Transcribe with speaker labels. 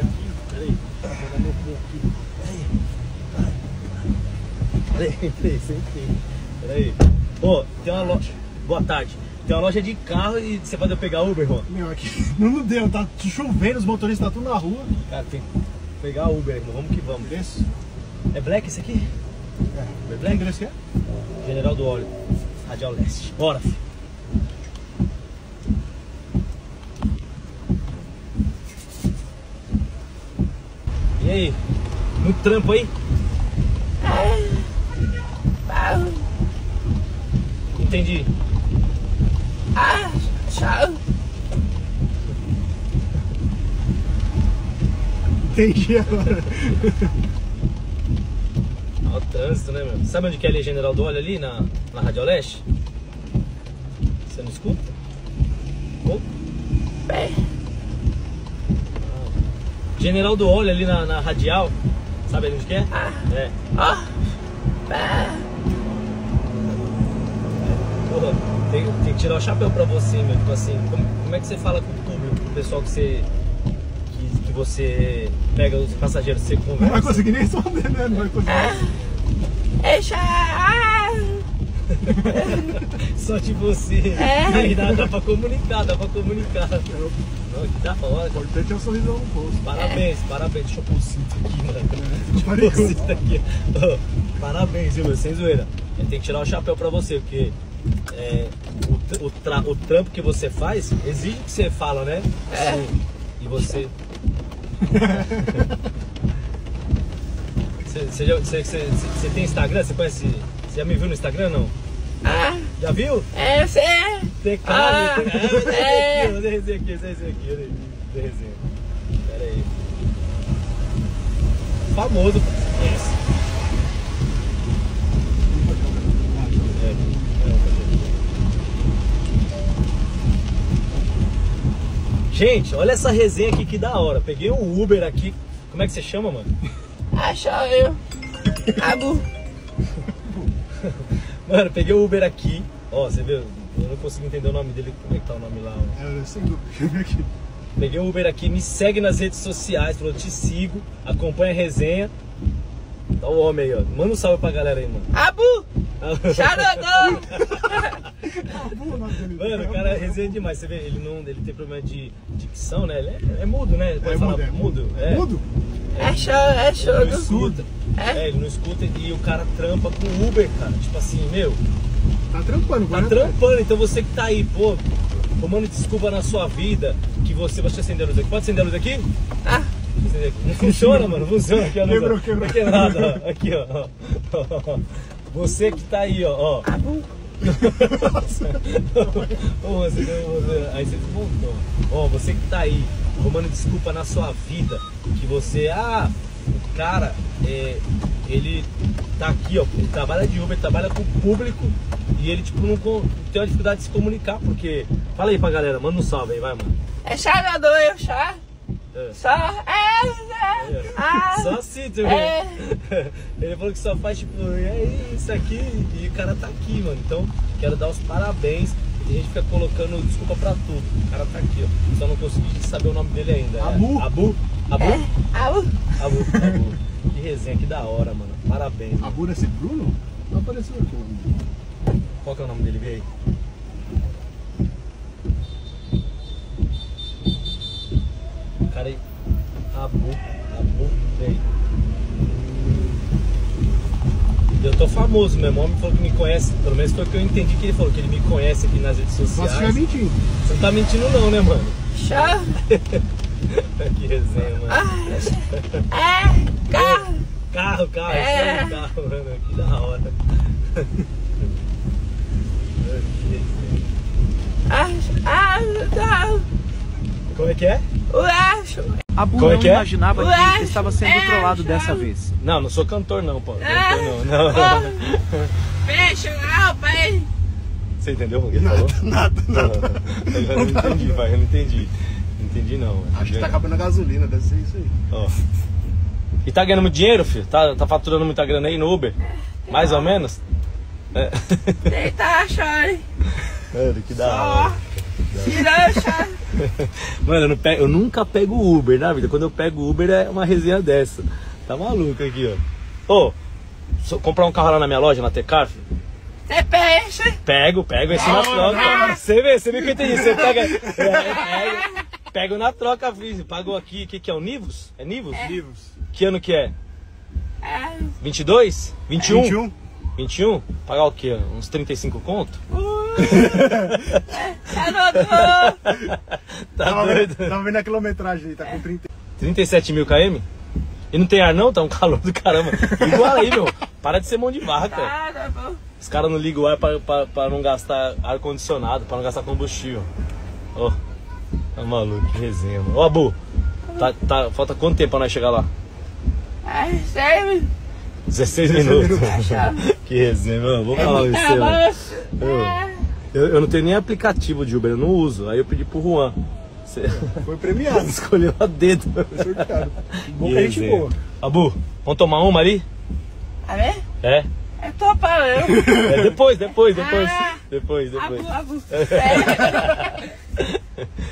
Speaker 1: aqui. Peraí. Peraí. Peraí, Pô, tem uma loja. Boa tarde. Tem uma loja de carro e você pode pegar Uber, irmão?
Speaker 2: Meu, aqui não deu, tá chovendo, os motoristas tá tudo na rua.
Speaker 1: Cara, tem que pegar Uber, irmão. Vamos que vamos.
Speaker 2: Preço?
Speaker 1: É black esse aqui?
Speaker 2: É.
Speaker 1: Uber black?
Speaker 2: Que é?
Speaker 1: General do Óleo, Radial Leste. Bora, filho. Aí? No trampo aí? Entendi.
Speaker 2: Entendi agora.
Speaker 1: Olha o trânsito, né, meu? Sabe onde que é ali General do Óleo ali, na, na Radial Leste? Você não escuta? Ô. Ah. General do Óleo ali na, na Radial. Sabe ali onde que é? É. Porra, tem, tem que tirar o chapéu pra você, meu. Tipo assim, como, como é que você fala com o público, com o pessoal que você. Que, que você pega os passageiros, você
Speaker 2: Não vai
Speaker 1: conversa?
Speaker 2: conseguir nem responder, né? Não vai conseguir.
Speaker 1: Só de você.
Speaker 3: É.
Speaker 1: Aí dá, dá pra comunicar, dá pra comunicar. Não, que da hora.
Speaker 2: O importante é o sorrisão no posto.
Speaker 1: Parabéns, parabéns. Deixa eu pôr o cinto aqui, mano. Deixa eu o cinto aqui. Parabéns, viu, meu? Sem zoeira. Eu tenho que tirar o chapéu pra você, porque é, o, tr- o, tra- o trampo que você faz exige que você fala, né? E você. Você, você, já- você, você, você tem Instagram? Você conhece. Você já me viu no Instagram não? Já viu?
Speaker 3: É, você é.
Speaker 1: Cara,
Speaker 3: Ah,
Speaker 1: tem
Speaker 3: é.
Speaker 1: Eu dei resenha aqui, eu dei resenha aqui, eu dei dei resenha. Pera aí. Famoso. É, Gente, olha essa resenha aqui que da hora. Peguei um Uber aqui. Como é que você chama, mano?
Speaker 3: Achou eu. Abu.
Speaker 1: Mano, peguei o Uber aqui. Ó, você viu? Eu não consigo entender o nome dele. Como é que tá o nome lá? ó?
Speaker 2: É, eu sei do- aqui.
Speaker 1: Peguei o Uber aqui, me segue nas redes sociais, falou, te sigo, acompanha a resenha. Tá o homem aí, ó. Manda um salve pra galera aí, mano.
Speaker 3: Abu. Charadão.
Speaker 2: O nome dele.
Speaker 1: Mano, o cara é resenha demais. Você vê, ele não. Ele tem problema de dicção, né? Ele é, é mudo, né? Pode
Speaker 2: É
Speaker 1: falar
Speaker 2: mudo, é
Speaker 1: mudo. É.
Speaker 2: Mudo?
Speaker 3: É show, é
Speaker 1: Ele
Speaker 3: show.
Speaker 1: não
Speaker 3: do-
Speaker 1: escuta.
Speaker 3: É?
Speaker 1: É, ele não escuta e o cara trampa com Uber, cara. Tipo assim, meu,
Speaker 2: Tá trampando,
Speaker 1: tá
Speaker 2: vai
Speaker 1: trampando. Então você que tá aí, pô, tomando desculpa na sua vida, que você. Eu acender a luz aqui. Pode acender a luz aqui?
Speaker 3: Ah.
Speaker 1: Não funciona, mano. Não funciona aqui luz.
Speaker 2: Quebrou,
Speaker 1: ó.
Speaker 2: quebrou.
Speaker 1: Tá quebrado, ó. Aqui, ó. Você que tá aí, ó. ó.
Speaker 3: Abu.
Speaker 1: Ô, você, você, aí você desmontou. Ó, você que tá aí, tomando desculpa na sua vida, que você, ah, o cara, é, ele tá aqui, ó, ele trabalha de Uber, trabalha com o público e ele, tipo, não tem uma dificuldade de se comunicar, porque. Fala aí pra galera, manda um salve aí, vai, mano.
Speaker 3: É charador, eu chá.
Speaker 1: É.
Speaker 3: Só. É, é. Ah.
Speaker 1: Só assim, tu
Speaker 3: É.
Speaker 1: vê? Ele falou que só faz tipo, é isso aqui, e o cara tá aqui, mano. Então, quero dar os parabéns. A gente fica colocando desculpa pra tudo. O cara tá aqui, ó. Só não consegui saber o nome dele ainda. É
Speaker 2: Abu.
Speaker 1: Abu? Abu?
Speaker 3: É. Abu.
Speaker 1: Abu, Abu. Que resenha, que da hora, mano. Parabéns.
Speaker 2: A
Speaker 1: mano.
Speaker 2: Bura esse Bruno? Não apareceu aqui o nome dele.
Speaker 1: Qual que é o nome dele? Vê aí. Cara aí. Abu. Abu. Vê aí. Eu tô famoso, meu irmão me falou que me conhece, pelo menos foi o que eu entendi que ele falou, que ele me conhece aqui nas redes
Speaker 2: Só se estiver
Speaker 1: sociais.
Speaker 2: mentindo.
Speaker 1: Você não tá mentindo não, né, mano?
Speaker 3: Chá.
Speaker 1: que resenha, mano.
Speaker 3: Ah. É. Carro.
Speaker 1: Carro, carro,
Speaker 3: É.
Speaker 1: é. carro, mano. Que da hora. Que resenha.
Speaker 3: Ah. Ah. Tá.
Speaker 1: Como é que é? Como é
Speaker 4: não
Speaker 1: que é?
Speaker 4: imaginava que estava sendo
Speaker 3: é,
Speaker 4: trollado dessa vez.
Speaker 1: Não, não sou cantor não, pô.
Speaker 3: Ah.
Speaker 1: Cantor não, não.
Speaker 3: Ah. Fecha o pai.
Speaker 1: Você entendeu o que ele falou?
Speaker 2: Nada, nada.
Speaker 1: Eu não entendi, pai, eu não entendi. Não entendi não.
Speaker 2: Acho que tá acabando a gasolina, deve ser isso aí.
Speaker 1: Ó. E tá ganhando muito dinheiro, filho? Tá, tá faturando muita grana aí no Uber? Mais ou menos? É.
Speaker 3: Deita achando.
Speaker 1: Mano, que da hora.
Speaker 3: Tirando chá.
Speaker 1: Mano, eu, não pego- eu nunca pego Uber na vida. Quando eu pego Uber é uma resenha dessa. Tá maluco aqui, ó. Ô, so- comprar um carro lá na minha loja, na Tecar, filho?
Speaker 3: Você peixe.
Speaker 1: Pego, pego esse na troca. Você vê, você viu que eu entendi. Você pega. É, pega, pego na troca, filho. Pagou aqui, o que, que é o Nivus? É Nivus?
Speaker 2: Livros.
Speaker 1: Que ano que é?
Speaker 3: É.
Speaker 1: 22? 21?
Speaker 2: 21.
Speaker 1: 21? Pagar o quê? Uns 35 conto?
Speaker 3: Garoto.
Speaker 1: Tá
Speaker 2: Tava
Speaker 1: doido?
Speaker 2: vendo, tava vendo a quilometragem aí, tá com 30.
Speaker 1: 37 mil km? E não tem ar não? Tá um calor do caramba. Ar aí, meu. Para de ser mão de vaca.
Speaker 3: Nada, pô.
Speaker 1: Os caras não ligam o ar pra, pra, pra não gastar ar-condicionado, pra não gastar combustível. Ó, tá maluco, que resenha, mano. Ô, Abu, tá, tá, falta quanto tempo pra nós chegar lá?
Speaker 3: Ai, sei,
Speaker 1: 16 minutos. Que resenha, mano. Vou falar isso,
Speaker 3: Tá. É.
Speaker 1: Eu, eu não tenho nem aplicativo de Uber, eu não uso. Aí eu pedi pro Juan. Você
Speaker 2: Foi premiado.
Speaker 1: escolheu a dedo.
Speaker 2: Foi sorteado. Bom
Speaker 1: Que
Speaker 2: a gente boa.
Speaker 1: Abu, vamos tomar uma ali?
Speaker 3: Tá vendo?
Speaker 1: É?
Speaker 3: Eu tô parando.
Speaker 1: É, depois, depois, depois.
Speaker 3: Ah.
Speaker 1: Depois, depois.
Speaker 3: Abu, abu. É.